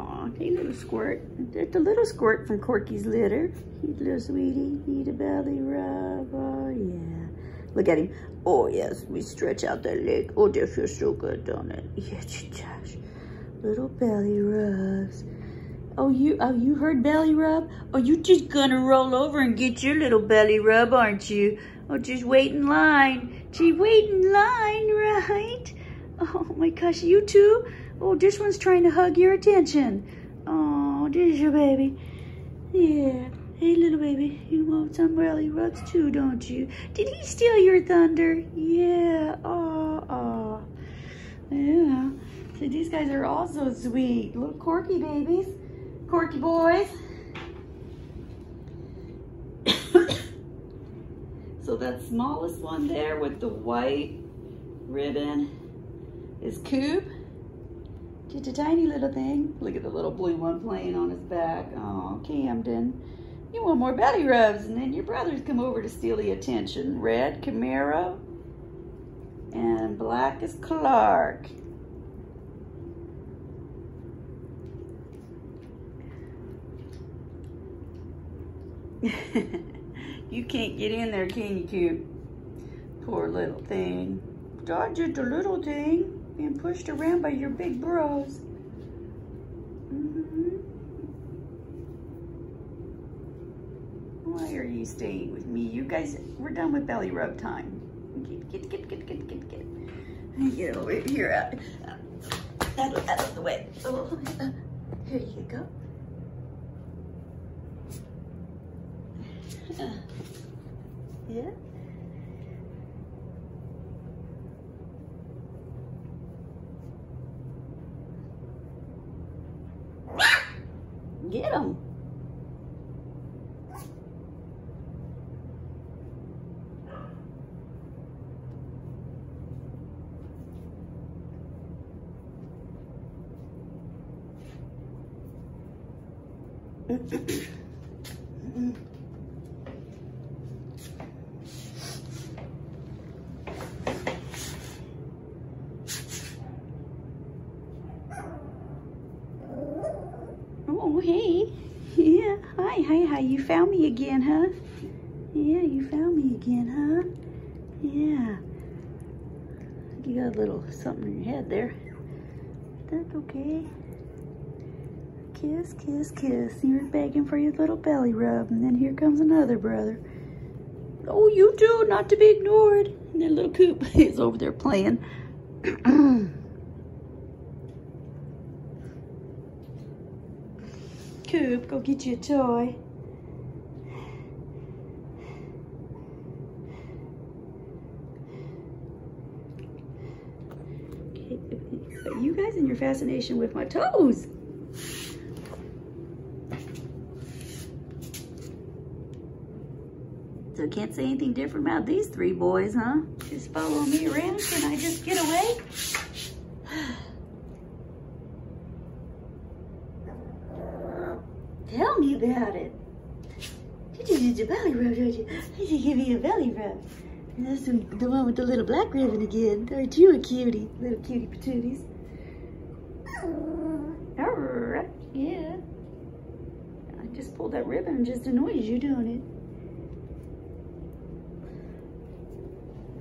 Aw, hey little squirt. There's the little squirt from Corky's litter. You little sweetie, need a belly rub. Oh yeah. Look at him. Oh yes, we stretch out that leg. Oh, that feels so good, don't it? Yeah, Josh. Little belly rubs. Oh, you oh you heard belly rub? Oh, you just gonna roll over and get your little belly rub, aren't you? Oh, just wait in line. Gee, wait in line, right? Oh my gosh, you too? Oh, this one's trying to hug your attention. Oh, this is your baby. Yeah. Hey, little baby, you want some belly rubs too, don't you? Did he steal your thunder? Yeah. Oh, oh. Yeah. So these guys are also sweet. Little Corky babies. Corky boys. so that smallest one there with the white ribbon is Coop. Just a tiny little thing. Look at the little blue one playing on his back. Oh, Camden. You want more belly rubs, and then your brothers come over to steal the attention. Red, Camaro, and black is Clark. you can't get in there, can you, Coop? Poor little thing. Dodge it, the little thing, being pushed around by your big bros. Mm -hmm. Why are you staying with me? You guys, we're done with belly rub time. Get, get, get, get, get, get, get. Get over here, out, out, out of the way. Oh, here you go. Uh, yeah. Get him. oh, hey. Yeah, hi, hi. You found me again, huh? Yeah, you found me again, huh? Yeah. You got a little something in your head there. That's okay. Kiss, kiss, kiss. You're begging for your little belly rub. And then here comes another brother. Oh, you too, not to be ignored. And then little Coop is over there playing. Coop, go get you a toy. You guys and your fascination with my toes. So can't say anything different about these three boys, huh? Just follow me around. Can I just get away? Tell me about it. You did a belly rub, don't you? You give me a belly rub. And that's the, the one with the little black ribbon again. Aren't you a cutie? Little cutie patooties. Yeah. I just pulled that ribbon and just annoys you, don't it?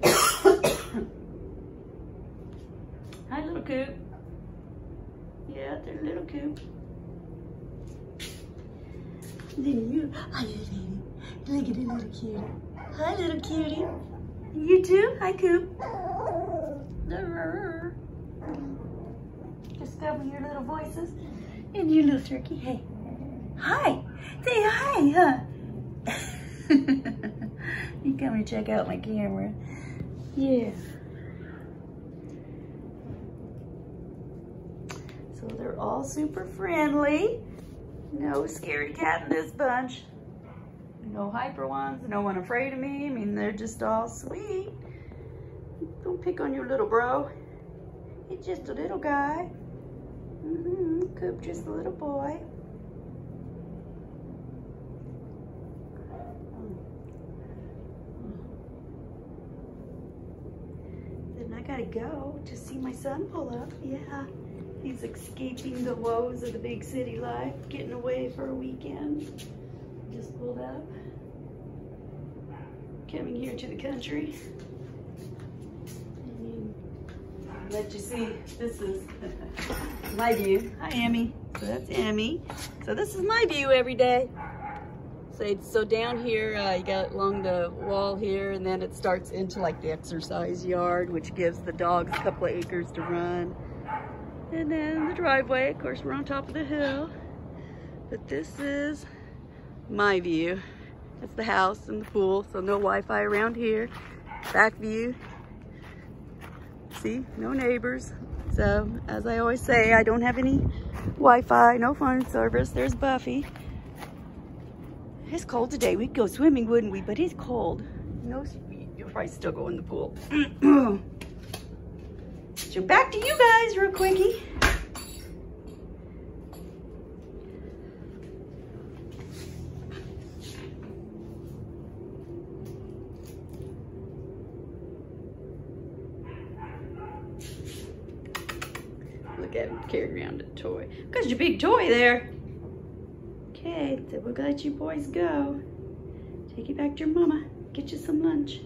Hi, little coop. Yeah, they're little coop. Then you, hi, baby. Look at the little cutie. Hi, little cutie. You too? Hi, coop. Discover your little voices. And you little turkey, hey. Hi. Say hi, huh? you come and check out my camera. Yeah. So they're all super friendly. No scary cat in this bunch. No hyper ones, no one afraid of me. I mean, they're just all sweet. Don't pick on your little bro. He's just a little guy. Mm -hmm. Coop, just a little boy. Then I gotta go to see my son pull up. Yeah. He's escaping the woes of the big city life, getting away for a weekend. Just pulled up. Coming here to the country. let you see, this is my view. Hi, Emmy. So that's Emmy. So this is my view every day. So, so down here, uh, you got along the wall here, and then it starts into like the exercise yard, which gives the dogs a couple of acres to run. And then the driveway, of course, we're on top of the hill. But this is my view. That's the house and the pool, so no Wi-Fi around here. Back view. See, no neighbors. So, as I always say, I don't have any Wi-Fi, no phone service. There's Buffy. It's cold today. We'd go swimming, wouldn't we? But it's cold. No, you'll probably still go in the pool. so back to you guys real quickie. Look at him carrying around a toy. Because your big toy there. Okay, so we'll let you boys go. Take you back to your mama. Get you some lunch.